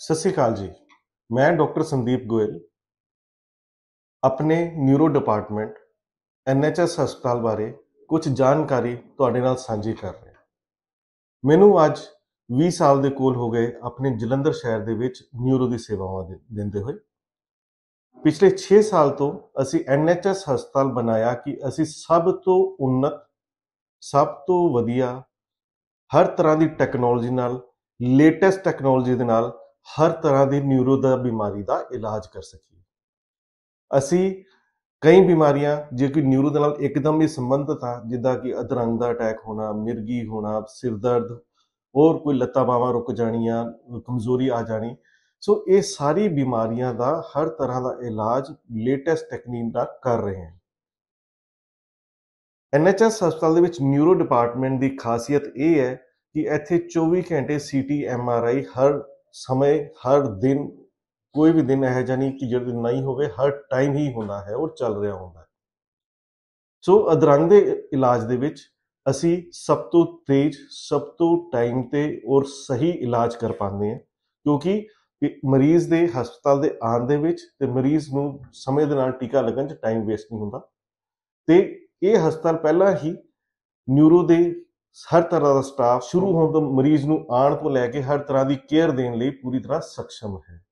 ਸਤਿ ਸ਼੍ਰੀ ਅਕਾਲ ਜੀ। ਮੈਂ ਡਾਕਟਰ ਸੰਦੀਪ ਗੋਇਲ, ਆਪਣੇ ਨਿਊਰੋ ਡਿਪਾਰਟਮੈਂਟ ਐਨਐਚਐਸ ਹਸਪਤਾਲ ਬਾਰੇ ਕੁਝ ਜਾਣਕਾਰੀ ਤੁਹਾਡੇ ਨਾਲ ਸਾਂਝੀ ਕਰ ਰਿਹਾ ਮੈਨੂੰ ਅੱਜ 20 ਸਾਲ ਦੇ ਕੋਲ ਹੋ ਗਏ ਆਪਣੇ ਜਲੰਧਰ ਸ਼ਹਿਰ ਦੇ ਵਿੱਚ ਨਿਊਰੋ ਦੀ ਸੇਵਾਵਾਂ ਦੇ- ਦਿੰਦੇ ਹੋਏ। ਪਿਛਲੇ 6 ਸਾਲ ਤੋਂ ਅਸੀਂ ਐਨਐਚਐਸ ਹਸਪਤਾਲ ਬਣਾਇਆ ਕਿ ਅਸੀਂ ਸਭ ਤੋਂ ਉન્નਤ ਸਭ ਤੋਂ ਵਧੀਆ, ਹਰ ਤਰ੍ਹਾਂ ਦੀ ਟੈਕਨੋਲੋਜੀ ਨਾਲ ਲੇਟੈਸਟ ਟੈਕਨੋਲੋਜੀ ਦੇ ਨਾਲ ਹਰ ਤਰ੍ਹਾਂ ਦੀ ਨਿਊਰੋ ਦਾ ਬਿਮਾਰੀ ਦਾ ਇਲਾਜ ਕਰ ਸਕੀਏ। ਅਸੀਂ ਕਈ ਬਿਮਾਰੀਆਂ, ਜੇ ਕੋਈ ਨਿਊਰੋ ਦੇ ਨਾਲ ਇੱਕਦਮ ਹੀ ਸੰਬੰਧਿਤ ਆ, ਜਿੱਦਾਂ ਕਿ ਅਧਰੰਗ ਦਾ ਅਟੈਕ ਹੋਣਾ, ਮਿਰਗੀ ਹੋਣਾ, ਸਿਰ ਦਰਦ, ਹੋਰ ਕੋਈ ਲੱਤਾਂ ਬਾਹਾਂ ਰੁਕ ਜਾਣੀਆਂ, ਕਮਜ਼ੋਰੀ ਆ ਜਾਣੀ, ਸੋ ਇਹ ਸਾਰੀ ਬਿਮਾਰੀਆਂ ਦਾ ਹਰ ਤਰ੍ਹਾਂ ਦਾ ਇਲਾਜ ਲੇਟੈਸਟ ਟੈਕਨੀਕ ਨਾਲ ਕਰ ਰਹੇ ਹਾਂ। ਐਨਐਚਐਸ ਹਸਪਤਾਲ ਦੇ ਵਿੱਚ ਨਿਊਰੋ ਡਿਪਾਰਟਮੈਂਟ ਦੀ ਖਾਸੀਅਤ ਇਹ ਹੈ ਕਿ ਇੱਥੇ 24 ਘੰਟੇ ਸੀਟੀ ਐਮਆਰਆਈ ਹਰ ਸਮੇਂ ਹਰ ਦਿਨ, ਕੋਈ ਵੀ ਦਿਨ ਇਹੋ ਜਿਹਾ ਨਹੀਂ ਕਿ ਜਿਹੜੇ ਦਿਨ ਨਹੀਂ ਹੋਵੇ, ਹਰ ਟਾਈਮ ਹੀ ਹੁੰਦਾ ਹੈ ਔਰ ਚੱਲ ਰਿਹਾ ਹੁੰਦਾ ਹੈ। ਸੋ ਅਧਰੰਗ ਦੇ ਇਲਾਜ ਦੇ ਵਿੱਚ ਅਸੀਂ ਸਭ ਤੋਂ ਤੇਜ਼, ਸਭ ਤੋਂ ਟਾਈਮ ਤੇ ਔਰ ਸਹੀ ਇਲਾਜ ਕਰ ਪਾਉਂਦੇ ਹਾਂ, ਕਿਉਂਕਿ ਮਰੀਜ਼ ਦੇ ਹਸਪਤਾਲ ਦੇ ਆਉਣ ਦੇ ਵਿੱਚ ਤੇ ਮਰੀਜ਼ ਨੂੰ ਸਮੇਂ ਦੇ ਨਾਲ ਟੀਕਾ ਲੱਗਣ 'ਚ ਟਾਈਮ ਵੇਸਟ ਨਹੀਂ ਹੁੰਦਾ। ਤੇ ਇਹ ਹਸਪਤਾਲ ਪਹਿਲਾਂ ਹੀ ਨਿਊਰੋ ਦੇ ਹਰ ਤਰ੍ਹਾਂ ਦਾ ਸਟਾਫ ਸ਼ੁਰੂ ਹੋਣ ਤੋਂ ਮਰੀਜ਼ ਨੂੰ ਆਉਣ ਤੋਂ ਲੈ ਕੇ ਹਰ ਤਰ੍ਹਾਂ ਦੀ ਕੇਅਰ ਦੇਣ ਲਈ ਪੂਰੀ ਤਰ੍ਹਾਂ ਸક્ષਮ ਹੈ।